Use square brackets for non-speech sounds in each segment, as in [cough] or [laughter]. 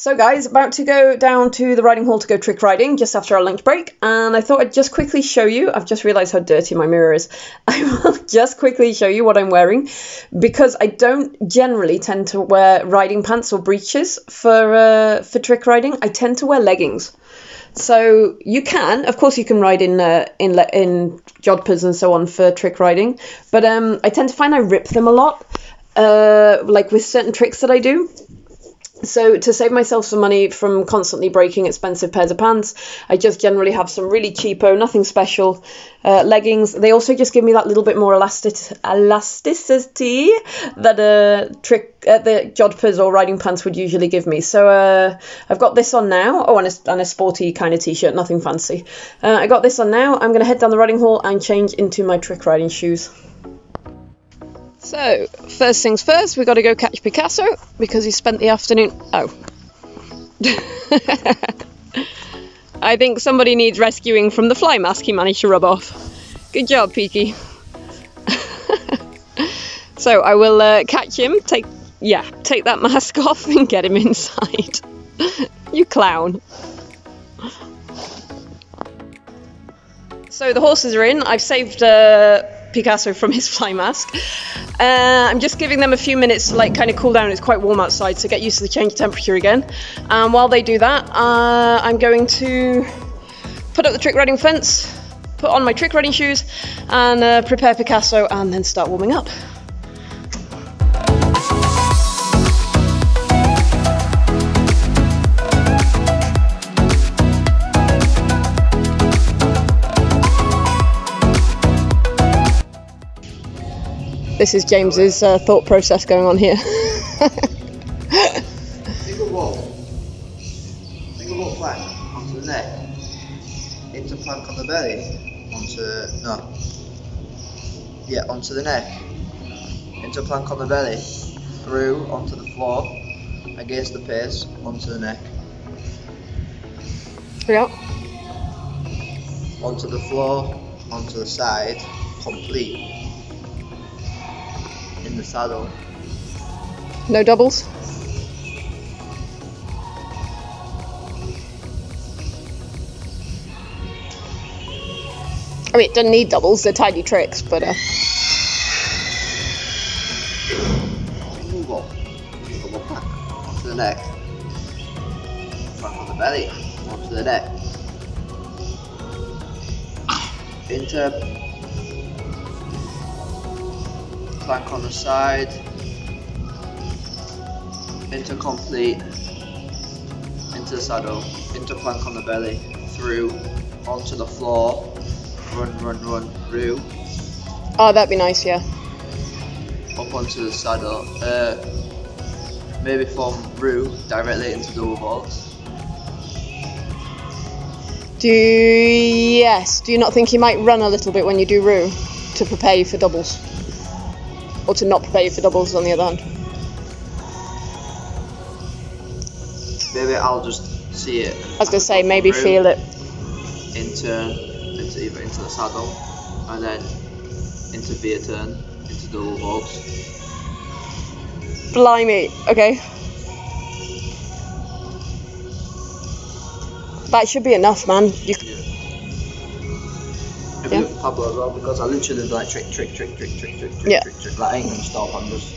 So, guys, about to go down to the riding hall to go trick riding just after our lunch break, and I thought I'd just quickly show you. I've just realised how dirty my mirror is. [laughs] I will just quickly show you what I'm wearing because I don't generally tend to wear riding pants or breeches for uh, for trick riding. I tend to wear leggings. So you can, of course, you can ride in uh, in in jodhpurs and so on for trick riding, but um, I tend to find I rip them a lot, uh, like with certain tricks that I do. So to save myself some money from constantly breaking expensive pairs of pants, I just generally have some really cheapo, nothing special uh, leggings. They also just give me that little bit more elastic elasticity that a trick uh, the jodhpurs or riding pants would usually give me. So uh, I've got this on now. Oh, and a, and a sporty kind of t-shirt, nothing fancy. Uh, I got this on now. I'm gonna head down the riding hall and change into my trick riding shoes. So, first things first, we've got to go catch Picasso because he spent the afternoon. Oh. [laughs] I think somebody needs rescuing from the fly mask he managed to rub off. Good job, Peaky. [laughs] so, I will uh, catch him, take. Yeah, take that [laughs] mask off and get him inside. you clown. So the horses are in. I've saved uh, Picasso from his [laughs] fly mask. Uh, I'm just giving them a few minutes to like kind of cool down. It's quite warm outside, so get used to the change of temperature again. And while they do that, uh, I'm going to put up the trick riding fence, put on my trick riding shoes, and uh, prepare Picasso, and then start warming up. This is James's uh, thought process going on here. [laughs] Single wall. Single wall plank onto the neck. Into plank on the belly. Onto no. Yeah, onto the neck. Into plank on the belly. Through onto the floor. Against the pace. Onto the neck. yeah. Onto the floor. Onto the side. Complete. In the saddle. No doubles. I mean, it doesn't need doubles. They're tiny tricks, but uh, Single wall. Single wall plank. Onto the neck. Plank on the belly. Onto the neck. Into plank on the side. Into complete. Into the saddle. Into plank on the belly. Through. Onto the floor. Run, run, run. Through. oh, that'd be nice. Yeah. up onto the saddle. Uh, maybe from Rue directly into double vaults. Do yes? Do you not think you might run a little bit when you do Rue to prepare you for doubles, or to not prepare you for doubles on the other hand? Maybe I'll just see it. I was gonna say maybe feel it. into into either into the saddle and then into beer turn into double vaults. Blimey. Okay. That should be enough, man. You, Yeah. Pablo as well because I literally like trick, trick, trick, trick, trick, trick, trick, Yeah. trick, trick. Like I ain't gonna stop. I'm just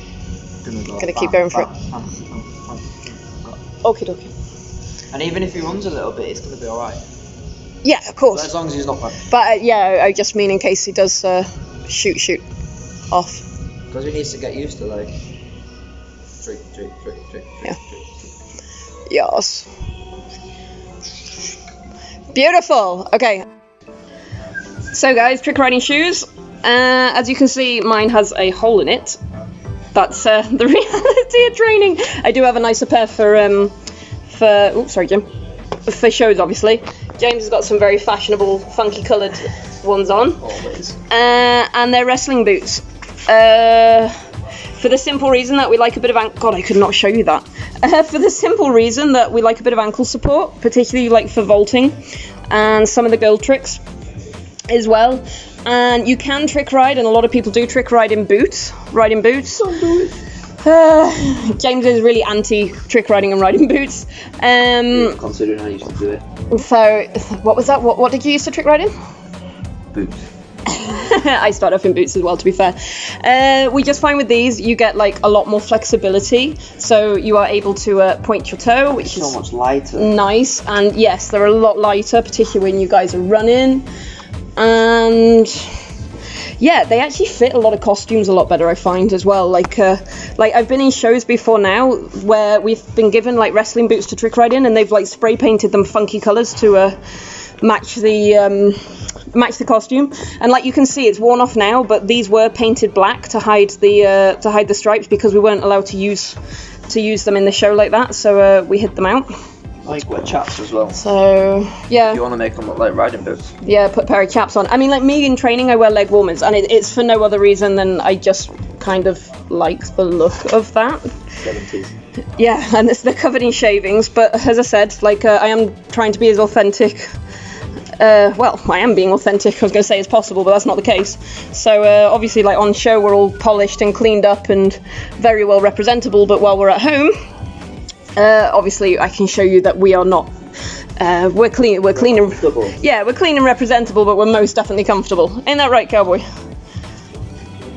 gonna go. Gonna keep bam, going for it. bam, bam, bam, bam, bam. okay, dokie. And even if he runs a little bit, it's gonna be alright. Yeah, of course. As long as he's not bad. But uh, yeah, I just mean in case he does uh, shoot, shoot off. Because he needs to get used to like trick, trick, trick, trick, trick, Yeah. trick. Yes. Beautiful. Okay. So, guys, trick riding shoes. Uh, as you can see, mine has a hole in it. That's uh, [laughs] the reality of training. I do have a nicer pair for um for. Oops, sorry, Jim. For shows, obviously. James has got some very fashionable, funky coloured ones on. Always. Uh, and they're wrestling boots. Uh, for the simple reason that we like a bit of ankle. God, I could not show you that. [laughs] Uh, for the simple reason that we like a bit of ankle support, particularly like for vaulting and some of the girl tricks as well. And you can trick ride, and a lot of people do trick ride in boots, ride in boots. Uh, James is really anti trick riding and riding boots. Um, Considering I used to do it. so, what was that? What, what did you use to trick ride in? Boots. [laughs] I start off in boots as well, to be fair. Uh, we just find with these, you get like a lot more flexibility. So you are able to uh, point your toe, which So is so much lighter. nice. And yes, they're a lot lighter, particularly when you guys are running. And yeah, they actually fit a lot of costumes a lot better. I find as well. Like, uh, like I've been in shows before now where we've been given like wrestling boots to trick ride in, and they've like spray painted them funky colours to uh, match the um, match the costume. And like you can see, it's worn off now, but these were painted black to hide the uh, to hide the stripes because we weren't allowed to use to use them in the show like that. So uh, we hid them out. I like wear chaps as well. So yeah. You want to make them look like riding boots. Yeah, put a pair of chaps on. I mean, like me in training, I wear leg warmers, and it, it's for no other reason than I just kind of like the look of that. 70s. Yeah, [laughs] and it's, they're covered in shavings, but as I said, like uh, I am trying to be as authentic. Uh, well, I am being authentic. I was going to say as possible, but that's not the case. So uh, obviously, like on show, we're all polished and cleaned up and very well representable. But while we're at home, uh, obviously, I can show you that we are not. Uh, we're clean. We're clean and yeah, we're clean and representable, but we're most definitely comfortable. Ain't that right, cowboy?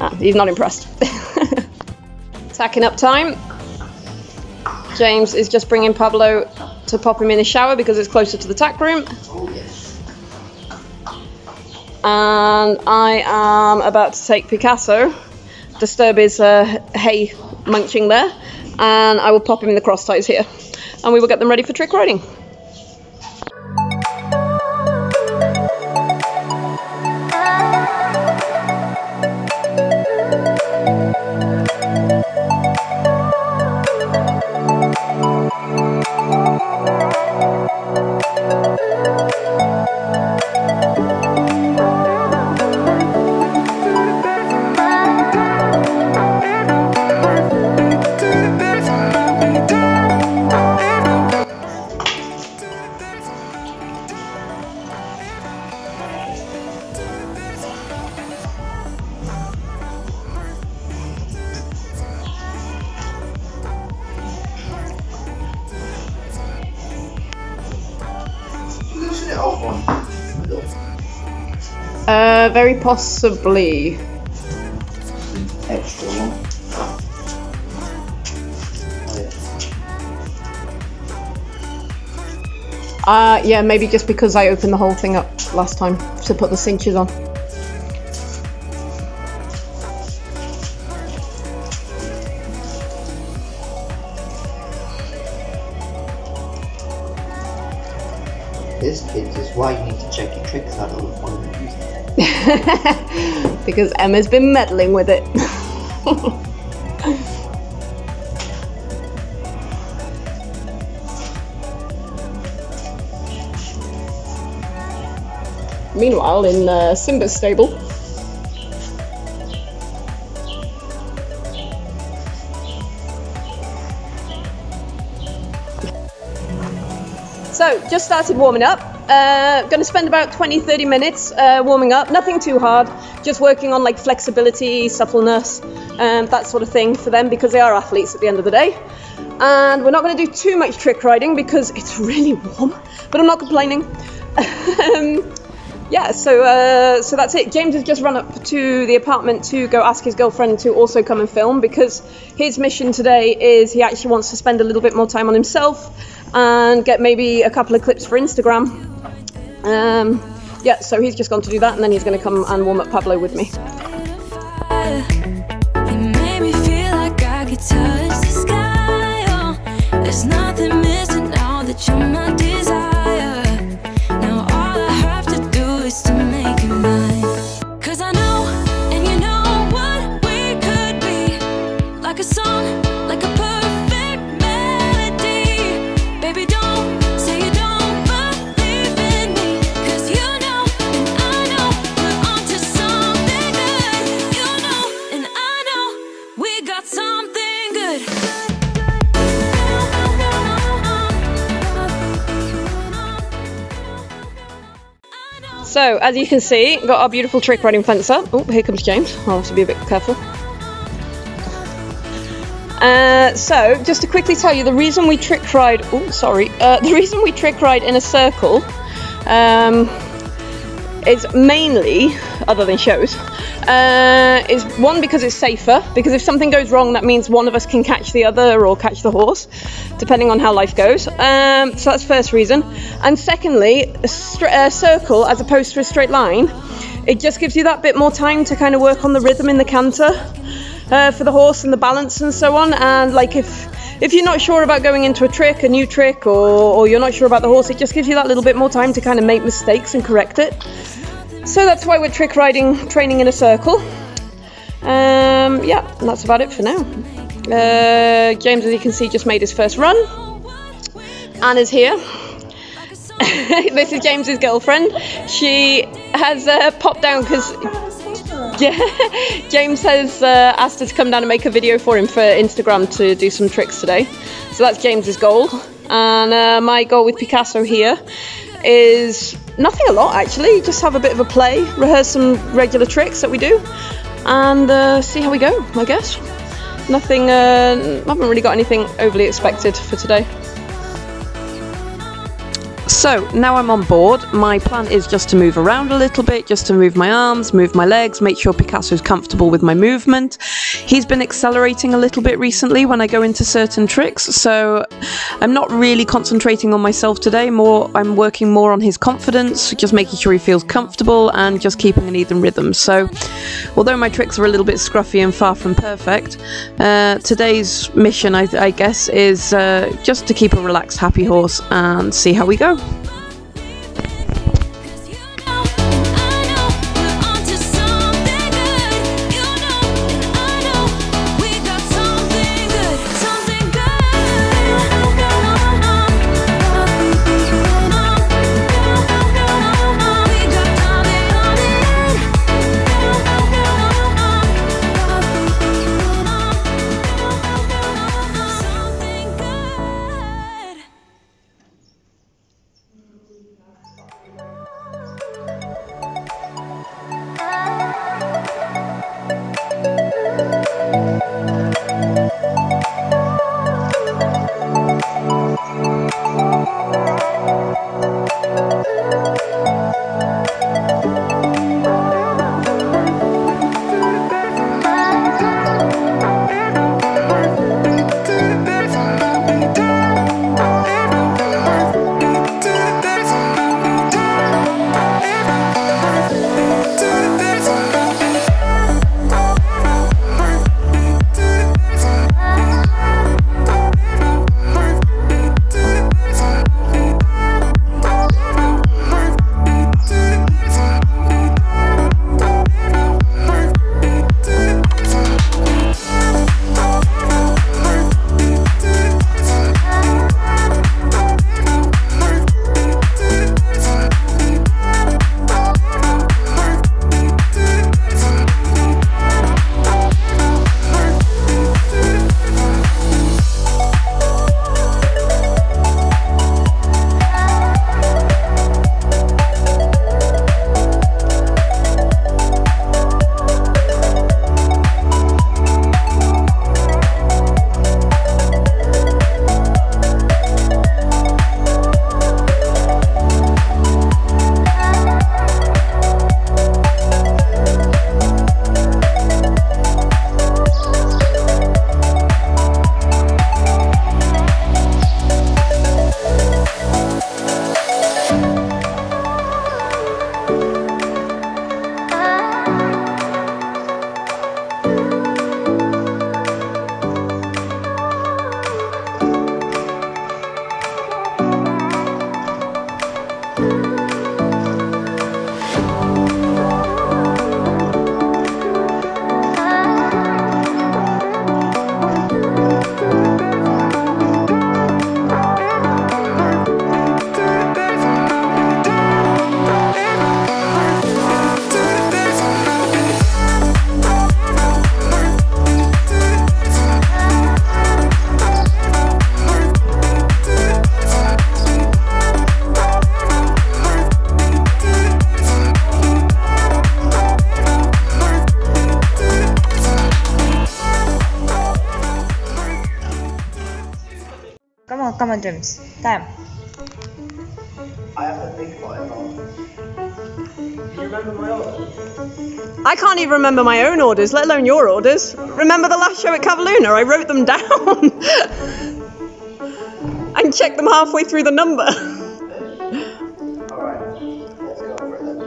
Ah, he's not impressed. [laughs] Tacking up time. James is just bringing Pablo to pop him in the shower because it's closer to the tack room. And I am about to take Picasso, disturb his uh, hay munching there, and I will pop him in the cross ties here. And we will get them ready for trick riding. Very possibly. Extra yeah. Uh, yeah, maybe just because I opened the whole thing up last time to put the cinches on. Because Emma's been meddling with it. [laughs] Meanwhile, in uh, Simba's stable. So, just started warming up. Uh, going to spend about 20 30 minutes uh, warming up. Nothing too hard, just working on like flexibility, suppleness, um, that sort of thing for them because they are athletes at the end of the day. And we're not going to do too much trick riding because it's really warm, but I'm not complaining. um, yeah, so uh, so that's it. James has just run up to the apartment to go ask his girlfriend to also come and film because his mission today is he actually wants to spend a little bit more time on himself and get maybe a couple of clips for Instagram. Um, yeah, so he's just gone to do that, and then he's going to come and warm up Pablo with me. Oh, there's nothing missing now that you're my desire. So, as you can see, got our beautiful trick riding fence up. Oh, here comes James. I'll have to be a bit careful. Uh, so, just to quickly tell you, the reason we trick ride, oh, sorry, uh, [laughs] the reason we trick ride in a circle um, is mainly, other than shows, uh, is one because it's safer. Because if something goes wrong, that means one of us can catch the other or catch the horse, depending on how life goes. Um, so that's first reason. And secondly, a, a circle as opposed to a straight line, it just gives you that bit more time to kind of work on the rhythm in the canter uh, for the horse and the balance and so on. And like if if you're not sure about going into a trick, a new trick, or, or you're not sure about the horse, it just gives you that little bit more time to kind of make mistakes and correct it. So that's why we're trick riding, training in a circle. Um, yeah, that's about it for now. Uh, James, as you can see, just made his first run. Anna's here. [laughs] this is James's girlfriend. She has uh, popped down because yeah, James has uh, asked us to come down and make a video for him for Instagram to do some tricks today. So that's James's goal. And uh, my goal with Picasso here is nothing a lot actually, just have a bit of a play, rehearse some regular tricks that we do, and uh, see how we go, I guess. Nothing, uh, I haven't really got anything overly expected for today. So now I'm on board. My plan is just to move around a little bit, just to move my arms, move my legs, make sure Picasso's comfortable with my movement. He's been accelerating a little bit recently when I go into certain tricks, so I'm not really concentrating on myself today. More, I'm working more on his confidence, just making sure he feels comfortable and just keeping an even rhythm. So, although my tricks are a little bit scruffy and far from perfect, uh, today's mission, I, I guess, is uh, just to keep a relaxed, happy horse and see how we go. Oh, come on, James. Time. I have to think about it. You remember my order? I can't even remember my own orders, let alone your orders. Remember the last show at Cavalluna? I wrote them [laughs] down and checked them halfway through the number. [laughs] Alright, let's go for it then.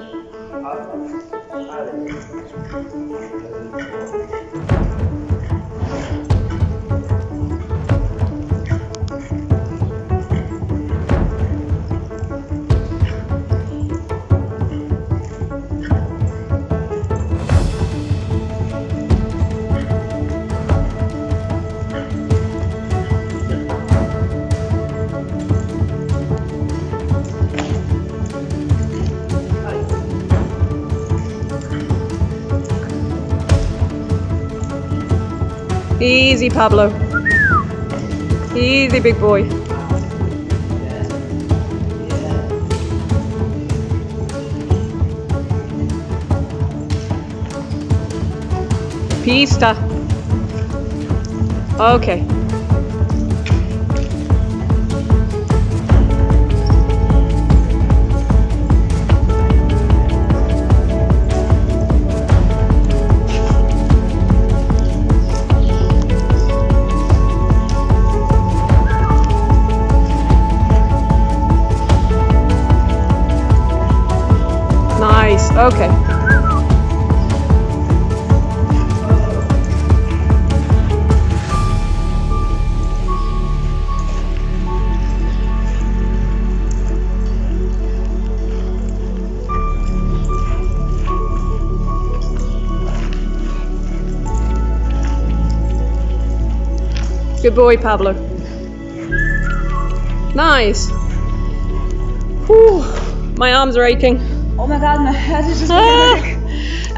Uh, Easy, Pablo. Easy, big boy. Pista. Okay. Okay. Good boy, Pablo. Nice. Whew. My arms are aching. Oh my god, my head is just. [laughs]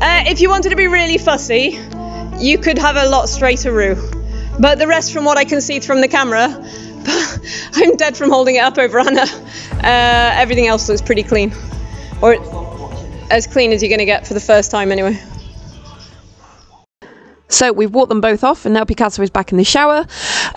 Ah. Uh, if you wanted to be really fussy, you could have a lot straighter roux. But the rest, from what I can see from the camera, [laughs] I'm dead from holding it up over Anna. Uh, everything else looks pretty clean. Or as clean as you're going to get for the first time, anyway. So we've walked them both off, and now Picasso is back in the shower.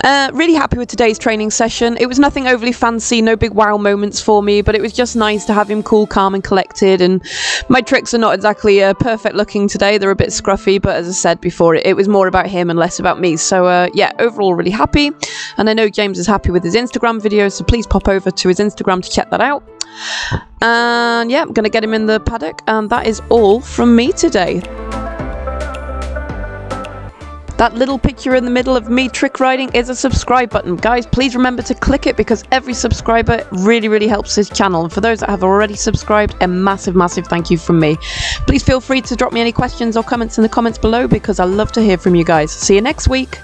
Uh, really happy with today's training session. It was nothing overly fancy, no big wow moments for me, but it was just nice to have him cool, calm, and collected. And my tricks are not exactly uh, perfect looking today; they're a bit scruffy. But as I said before, it, it was more about him and less about me. So uh, yeah, overall really happy. And I know James is happy with his Instagram videos, so please pop over to his Instagram to check that out. And yeah, I'm gonna get him in the paddock, and that is all from me today. That little picture in the middle of me trick riding is a subscribe button. Guys, please remember to click it because every subscriber really, really helps this channel. And for those that have already subscribed, a massive, massive thank you from me. Please feel free to drop me any questions or comments in the comments below because I love to hear from you guys. See you next week.